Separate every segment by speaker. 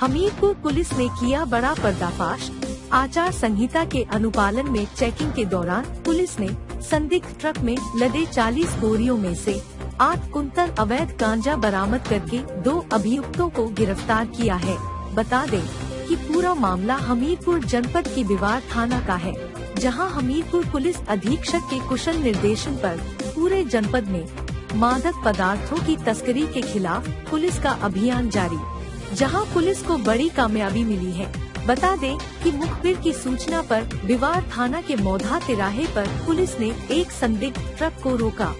Speaker 1: Hamirpur police ने किया बड़ा पर्दाफाश। आचार संहिता के अनुपालन में चेकिंग के दौरान पुलिस ने संदिग्ध ट्रक में लदे 40 बोरियों में से आठ कुंतल अवैध गांजा बरामद करके दो अभियुक्तों को गिरफ़्तार किया है। बता दें कि पूरा मामला हमीरपुर जनपद की बिवार थाना का है, जहाँ हमीरपुर पुलिस अधीक्षक के कुशल निर्देशन पर पूरे जनपद में मादक पदार्थों की तस्करी के खिलाफ पुलिस का अभियान जारी। जहाँ पुलिस को बड़ी कामयाबी मिली है। बता दें कि मुखबिर की सूचना पर बिवार थाना के मौधा तिराहे पर पुलिस ने एक संदिग्ध ट्रक को रोका,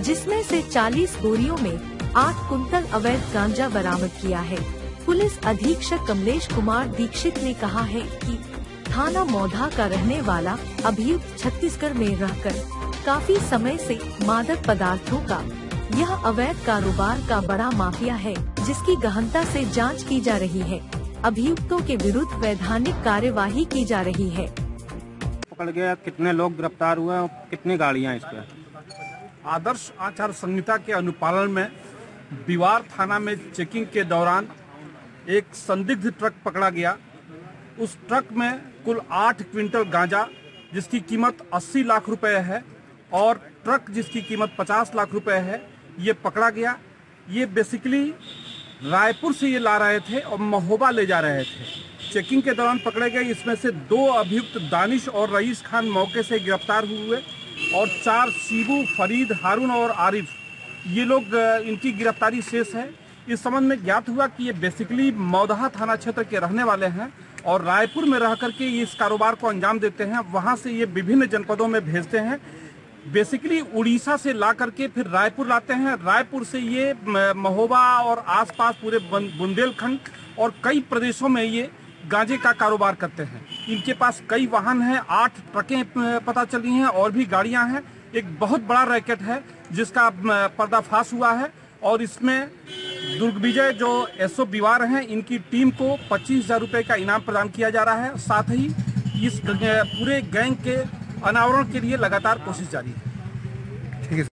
Speaker 1: जिसमें से 40 बोरियों में 8 कुंतल अवैध गांजा बरामद किया है। पुलिस अधीक्षक कमलेश कुमार दीक्षित ने कहा है कि थाना मौधा का रहने वाला अभियुक्त छत्तीसगढ़ में रहकर काफ़ी समय से मादक पदार्थों का, यह अवैध कारोबार का बड़ा माफिया है। जिसकी गहनता से जाँच की जा रही है। अभियुक्तों के विरुद्ध वैधानिक कार्यवाही की जा रही है।
Speaker 2: पकड़ गया कितने लोग गिरफ़्तार हुए और कितनी गाड़ियाँ इस पे?
Speaker 3: आदर्श आचार संहिता के अनुपालन में बिवार थाना में चेकिंग के दौरान एक संदिग्ध ट्रक पकड़ा गया। उस ट्रक में कुल आठ क्विंटल गांजा जिसकी कीमत 80 लाख रुपए है और ट्रक जिसकी कीमत 50 लाख रुपए है ये पकड़ा गया। ये बेसिकली रायपुर से ये ला रहे थे और महोबा ले जा रहे थे। चेकिंग के दौरान पकड़े गए, इसमें से दो अभियुक्त दानिश और रईस खान मौके से गिरफ़्तार हुए और चार शिबू फरीद, हारून और आरिफ। ये लोग इनकी गिरफ्तारी शेष है। इस संबंध में ज्ञात हुआ कि ये बेसिकली मौदहा थाना क्षेत्र के रहने वाले हैं और रायपुर में रह करके ये इस कारोबार को अंजाम देते हैं। वहाँ से ये विभिन्न जनपदों में भेजते हैं। बेसिकली उड़ीसा से ला करके फिर रायपुर लाते हैं। रायपुर से ये महोबा और आसपास पूरे बुंदेलखंड और कई प्रदेशों में ये गांजे का कारोबार करते हैं। इनके पास कई वाहन हैं, आठ ट्रकें पता चली हैं और भी गाड़ियाँ हैं। एक बहुत बड़ा रैकेट है, जिसका पर्दाफाश हुआ है और इसमें दुर्ग विजय जो एसओ बिवार हैं, इनकी टीम को पच्चीस हज़ार रुपये का इनाम प्रदान किया जा रहा है। साथ ही इस पूरे गैंग के अनावरण के लिए लगातार कोशिश जारी है।